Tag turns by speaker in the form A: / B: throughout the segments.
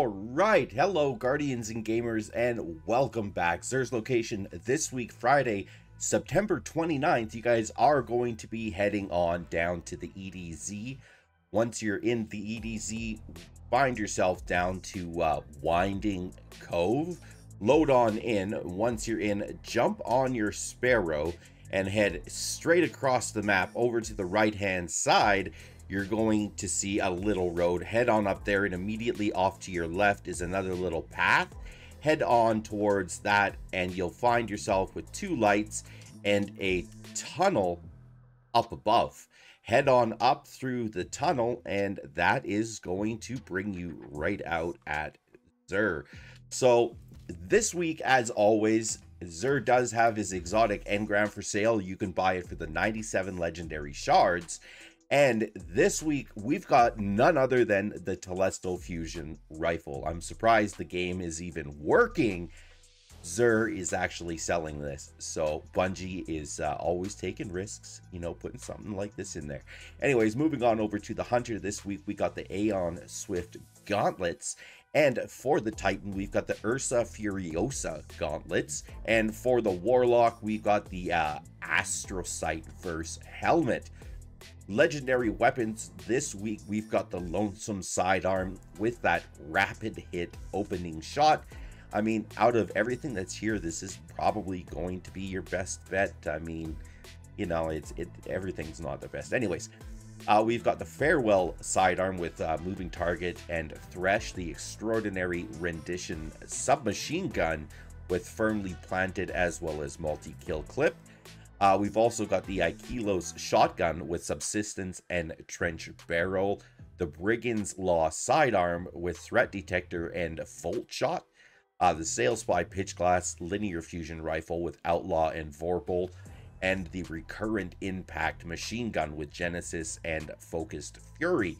A: All right, hello Guardians and Gamers and welcome back. Xur's location this week, Friday, September 29th. You guys are going to be heading on down to the EDZ. Once you're in the EDZ, find yourself down to uh, Winding Cove. Load on in. Once you're in, jump on your Sparrow and head straight across the map over to the right hand side you're going to see a little road. Head on up there, and immediately off to your left is another little path. Head on towards that, and you'll find yourself with two lights and a tunnel up above. Head on up through the tunnel, and that is going to bring you right out at Xur. So, this week, as always, Xur does have his exotic engram for sale. You can buy it for the 97 legendary shards. And this week, we've got none other than the Telesto Fusion rifle. I'm surprised the game is even working. Xur is actually selling this. So Bungie is uh, always taking risks, you know, putting something like this in there. Anyways, moving on over to the Hunter this week, we got the Aeon Swift gauntlets. And for the Titan, we've got the Ursa Furiosa gauntlets. And for the Warlock, we've got the uh, Astrocyte Verse helmet legendary weapons this week. We've got the lonesome sidearm with that rapid hit opening shot. I mean out of everything that's here this is probably going to be your best bet. I mean you know it's it everything's not the best. Anyways uh, we've got the farewell sidearm with uh, moving target and thresh the extraordinary rendition submachine gun with firmly planted as well as multi-kill clip uh, we've also got the IKELOS shotgun with subsistence and trench barrel, the Brigand's Law sidearm with threat detector and Volt shot, uh, the Sail Spy Pitchglass linear fusion rifle with Outlaw and Vorpal, and the recurrent impact machine gun with Genesis and Focused Fury.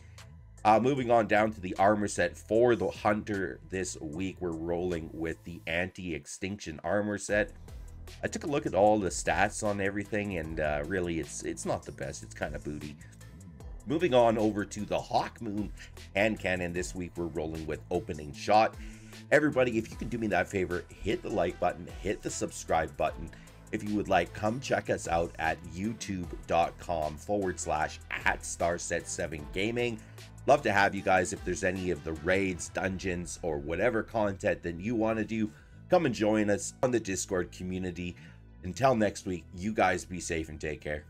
A: Uh, moving on down to the armor set for the Hunter this week, we're rolling with the Anti Extinction armor set. I took a look at all the stats on everything, and uh, really, it's it's not the best. It's kind of booty. Moving on over to the Hawkmoon and Cannon this week, we're rolling with opening shot. Everybody, if you can do me that favor, hit the like button, hit the subscribe button. If you would like, come check us out at youtube.com forward slash at starset7 gaming. Love to have you guys if there's any of the raids, dungeons, or whatever content that you want to do Come and join us on the Discord community. Until next week, you guys be safe and take care.